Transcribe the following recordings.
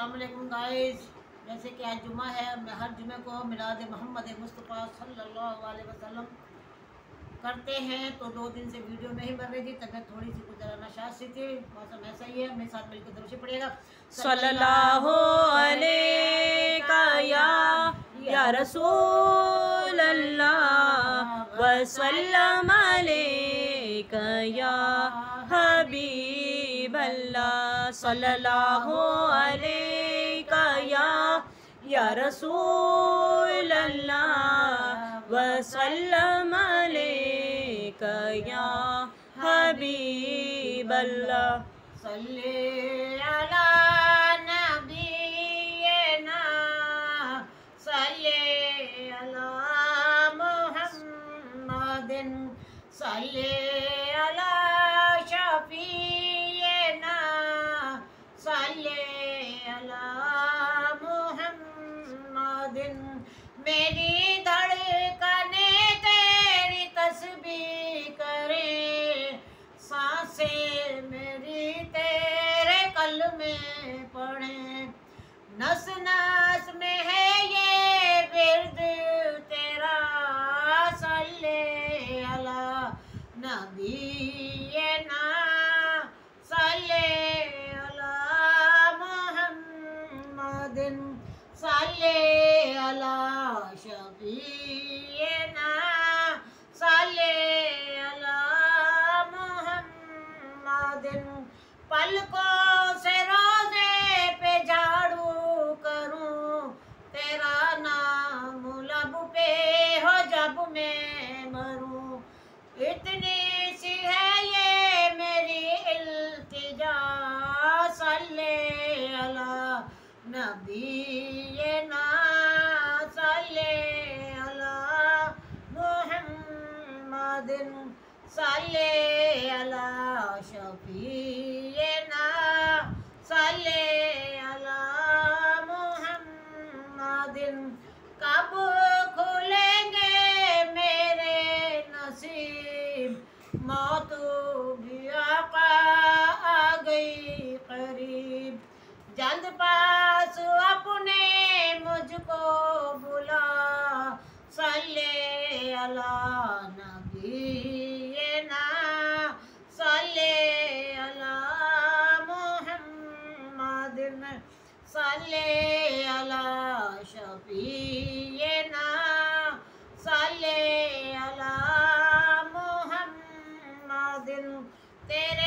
वालेकुम गाइस जैसे कि आज जुमा है? मैं हर जुमे को मिलाद मोहम्मद मुस्तफ़ा सल्लल्लाहु अलैहि वसल्लम करते हैं। तो दो दिन से वीडियो नहीं बन रही थी तबीयत थोड़ी सी कुछ नशात सी थी। मौसम ऐसा ही है, मेरे साथ मिलकर दर्शी पड़ेगा सल्लल्लाहु अलैका या या रसूल अल्लाह वसल्लम अलैका या हबीब। Habiballah sallallahu alayka ya Ya Rasulallah wa sallam alayka ya Habib Salli ala nabiyyina Salli ala Muhammadin Salli मेरी धड़कने तेरी तस्बीह करे। साँसें मेरी तेरे कल में पड़े। नस नस में है ये बिरद, तेरा सल्ले अला। नबी सल्ले अला पलकों से रोज़े पे झाड़ू करूँ। तेरा नाम लब पे हो जब मैं मरूं। इतनी सी है ये मेरी इल्तिजा सल्ले अला नबी ना सल्ले अला मुहम्मदिन सल्ले नसीब मौत भी आका आ गई करीब। जल्द पास अपने मुझको बुला, सल्ले अला नबीना सल्ले अला मुहम्मदिन सल्ले अला शफीना सल्ले तेरे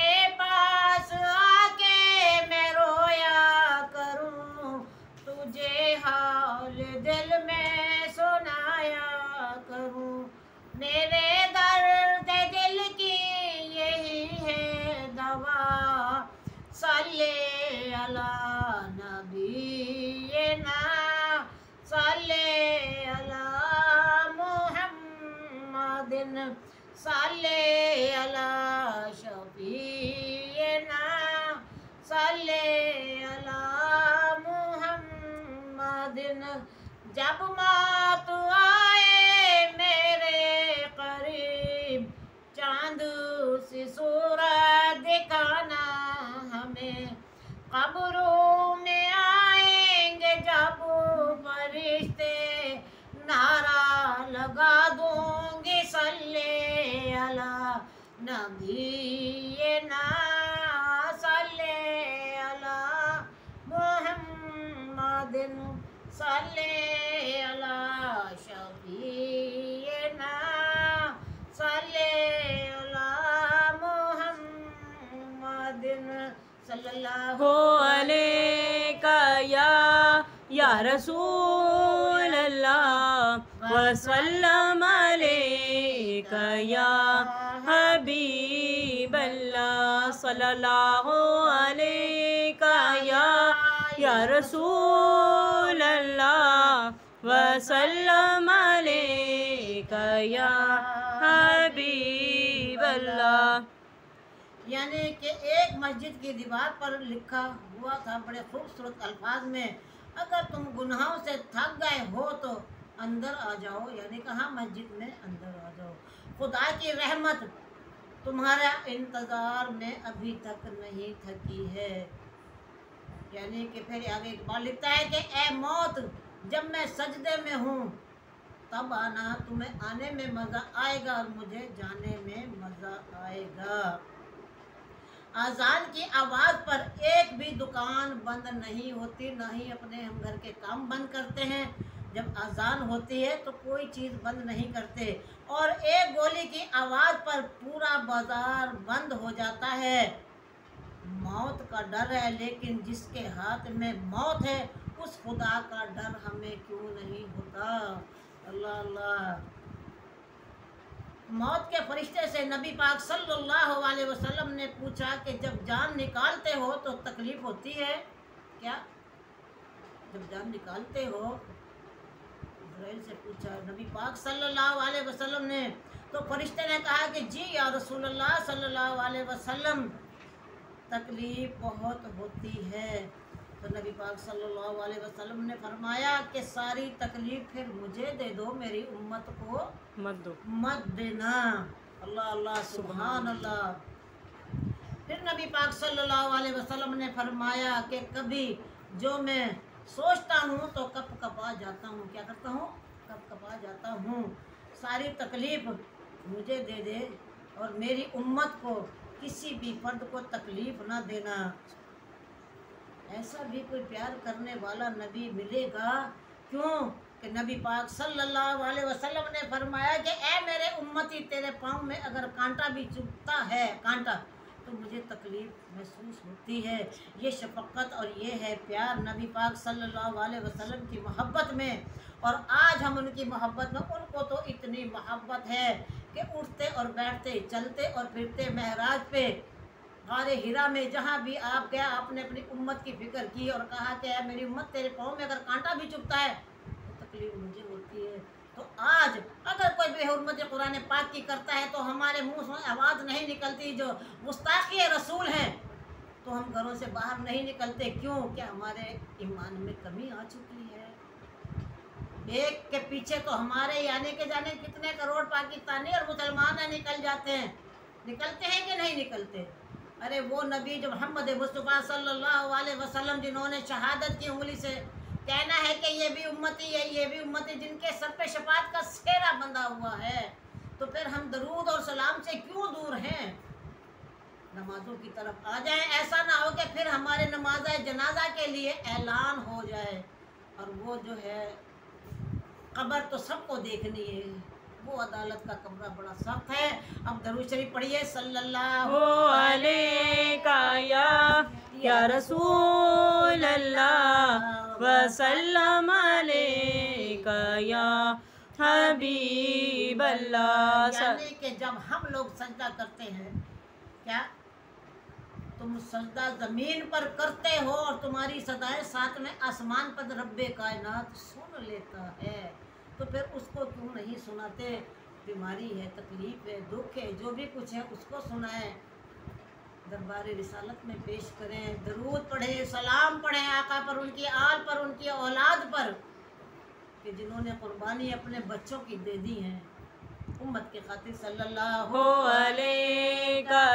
जब मौत आए सल्लल्लाहु अलैका या या रसूल अल्लाह वसल्लम अलैका या हबीब अल्लाह सल्लल्लाहु अलैका या या रसूल अल्लाह वसल्लम अलैका या हबीब अल्लाह यानी कि एक मस्जिद की दीवार पर लिखा हुआ था बड़े खूबसूरत अल्फाज में, अगर तुम गुनाहों से थक गए हो तो अंदर आ जाओ, यानी कहा मस्जिद में अंदर आ जाओ। खुदा की रहमत तुम्हारा इंतज़ार में अभी तक नहीं थकी है। यानी कि फिर आगे इकबाल लिखता है कि, ए मौत, जब मैं सजदे में हूँ, तब आना तुम्हें आने में मज़ा आएगा और मुझे जाने में मज़ा आएगा। अजान की आवाज़ पर एक भी दुकान बंद नहीं होती, ना ही अपने हम घर के काम बंद करते हैं। जब अजान होती है तो कोई चीज़ बंद नहीं करते और एक गोली की आवाज़ पर पूरा बाज़ार बंद हो जाता है। मौत का डर है, लेकिन जिसके हाथ में मौत है, उस खुदा का डर हमें क्यों नहीं होता? अल्लाह अल्लाह। मौत के फरिश्ते से नबी पाक सल्लल्लाहु अलैहि वसल्लम ने पूछा कि जब जान निकालते हो तो तकलीफ़ होती है? क्या? जब जान निकालते हो? इसराइल से पूछा, नबी पाक सल्लल्लाहु अलैहि वसल्लम ने। तो फरिश्ते ने कहा कि जी या रसूलुल्लाह सल्लल्लाहु अलैहि वसल्लम, तकलीफ़ बहुत होती है। तो नबी पाक सल्लल्लाहु अलैहि वसल्लम ने फरमाया कि सारी तकलीफ़ फिर मुझे दे दो मेरी उम्मत को मत दो। मत देना। अल्लाह अल्लाह सुबहान अल्लाह फिर नबी पाक सल्लल्लाहु अलैहि वसल्लम ने फरमाया कि कभी जो मैं सोचता हूँ तो कप कपा जाता हूँ। क्या करता हूँ? कप कपा जाता हूँ। सारी तकलीफ़ मुझे दे दे और मेरी उम्मत को किसी भी फर्द को तकलीफ़ ना देना। ऐसा भी कोई प्यार करने वाला नबी मिलेगा? क्यों? कि नबी पाक सल्लल्लाहु अलैहि वसल्लम ने फरमाया कि ए मेरे उम्मती, तेरे पाँव में अगर कांटा भी चुभता है, कांटा तो मुझे तकलीफ़ महसूस होती है। ये शफक़त और ये है प्यार नबी पाक सल्लल्लाहु अलैहि वसल्लम की मोहब्बत में। और आज हम उनकी मोहब्बत में, उनको तो इतनी मोहब्बत है कि उठते और बैठते, चलते और फिरते महराज पे। गारे हीरा में जहाँ भी आप गया आपने अपनी उम्मत की फ़िक्र की और कहा कि मेरी उम्मत तेरे पाँव में अगर कांटा भी चुपता है तो तकलीफ़ मुझे होती है। तो आज अगर कोई बेहरमत कुरान पाक की करता है तो हमारे मुँह से आवाज़ नहीं निकलती जो मुस्ताकी रसूल हैं तो हम घरों से बाहर नहीं निकलते। क्यों? क्या हमारे ईमान में कमी आ चुकी है? एक के पीछे तो हमारे यानी के जाने कितने करोड़ पाकिस्तानी और मुसलमान निकल जाते हैं। निकलते हैं कि नहीं निकलते? अरे वो नबी जो मोहम्मद मुस्तफ़ा सल्लल्लाहु अलैहि वसल्लम जिन्होंने शहादत की उंगली से कहना है कि ये भी उम्मती है, ये भी उम्मती, जिनके सर पे शफात का सेरा बंधा हुआ है तो फिर हम दरूद और सलाम से क्यों दूर हैं? नमाजों की तरफ़ आ जाएँ, ऐसा ना हो कि फिर हमारे नमाज़ जनाजा के लिए ऐलान हो जाए। और वो जो है, कब्र तो सबको देखनी है। वो अदालत का कमरा बड़ा सख्त है। अब दरूद शरीफ पढ़िए सल्लल्लाहु अलैका या या रसूल अल्लाह वसल्लम अलैका या हबीब अल्लाह यानी कि जब हम लोग सजदा करते हैं क्या? तुम सजदा ज़मीन पर करते हो और तुम्हारी सदाएँ साथ में आसमान पर रब्बे कायनात सुन लेता है। तो फिर उसको क्यों नहीं सुनाते। बीमारी है, तकलीफ़ है, दुख है, जो भी कुछ है, उसको सुनाएँ। दरबार रिसालत में पेश करें। दरूद पढ़ें, सलाम पढ़ें आका पर उनकी, आल पर उनकी औलाद पर कि जिन्होंने कुर्बानी अपने बच्चों की दे दी है। उम्मत के खातिर सल्लल्लाहु अलैका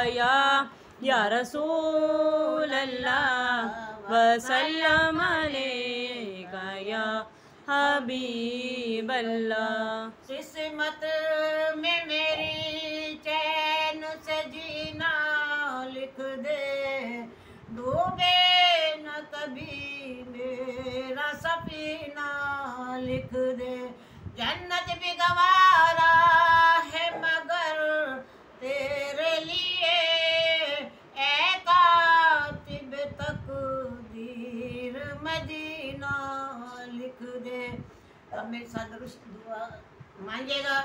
या रसूल अल्लाह वसल्लम अलैका या। हबीब अल्लाह किस्मत में मेरी अब मेरे साथ दुआ मांगेगा।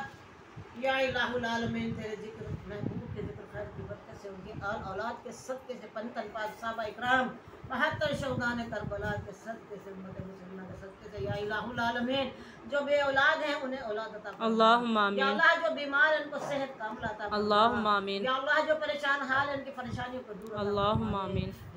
या इलाहुल आलमीन तेरे ज़िक्र महबूब के ज़िक्र खैर की बरकत से उनकी आल औलाद के सदके से पंतन पाक साहबा इकराम बहत्तर शौगान करबला के सदके से उम्मत मुसलमान के सदके से या जो बे औलाद हैं उन्हें औलाद अता अल्लाह जो बीमार हैं उनको सेहत कामला अता। या अल्लाह जो परेशान हाल है उनकी परेशानियों को दूर फरमा।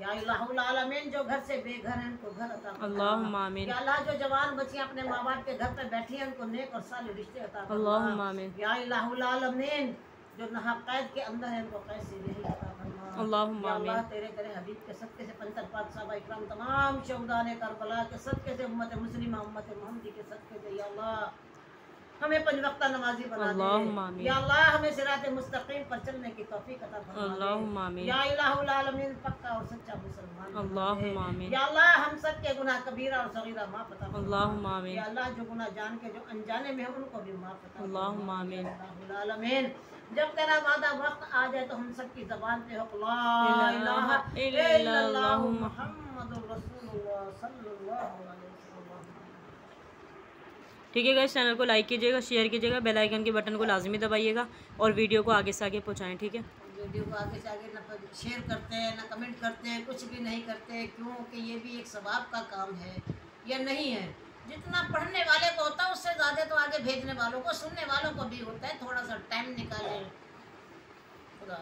या इलाहुल आलमीन जो घर से बेघर हैं उनको घर अता फरमा। अल्लाहुम्मा या अल्लाह जो जवान बच्चियाँ अपने माँ बाप के घर पे बैठी हैं उनको नेक और साले रिश्ते अता। अल्लाहुम्मा या इलाहुल आलमीन जो नहा कैद के अंदर है उनको कैद से यही अता फरमा अल्लाहुम्मा या अल्लाह आमीन। तेरे हबीब के सदके से पंतर पाक साहब इकराम तमाम शहदा ने करबला के सदके से उम्मत मुस्लिम उम्मत मोहम्मदी के सदके से या अल्लाह हमें पंज वक्त नमाजी बना दे या अल्लाह हमें सिरात मुस्तकीम पर चलने की तौफीक अता फरमा दे। या इलाहुल आलमीन पक्का और सच्चा मुसलमान आमीन। या अल्लाह हम सब के गुनाह कबीरा और सगीरा माफ़ अता फरमा। या अल्लाह जो गुनाह जान के जो अनजाने में है उनको भी माफ़ अता फरमा। अल्लाहुम्मा आमीन। जब तेरा वादा वक्त आ जाए तो हम सब की जबान पे हो ला इलाहा इलाहा इल्लल्लाहु इल्लल्लाहु मुहम्मदुर रसूलुल्लाह सल्लल्लाहु अलैहि वसल्लम। ठीक है गाइस चैनल को लाइक कीजिएगा शेयर कीजिएगा बेल आइकन के बटन को लाजमी दबाइएगा और वीडियो को आगे से आगे पहुँचाएँ ठीक है? वीडियो को आगे से आगे ना शेयर करते हैं ना कमेंट करते हैं कुछ भी नहीं करते क्योंकि ये भी एक सवाब का काम है या नहीं है? जितना पढ़ने वाले को होता है, उससे ज़्यादा तो आगे भेजने वालों को, सुनने वालों को भी होता है, थोड़ा सा टाइम निकाले। खुदा